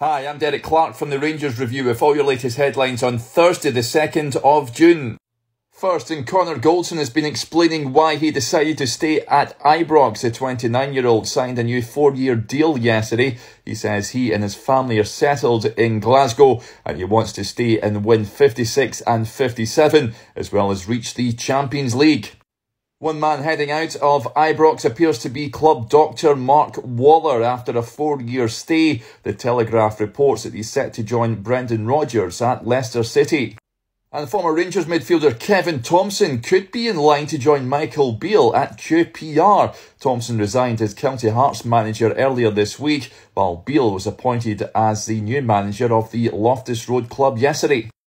Hi, I'm Derek Clark from the Rangers Review with all your latest headlines on Thursday, the 2nd of June. First, and Connor Goldson has been explaining why he decided to stay at Ibrox. The 29 year old signed a new four year deal yesterday. He says he and his family are settled in Glasgow and he wants to stay and win 56 and 57, as well as reach the Champions League. One man heading out of Ibrox appears to be club doctor Mark Waller after a four-year stay. The Telegraph reports that he's set to join Brendan Rodgers at Leicester City. And former Rangers midfielder Kevin Thomson could be in line to join Michael Beale at QPR. Thomson resigned as Kelty Hearts manager earlier this week, while Beale was appointed as the new manager of the Loftus Road club yesterday.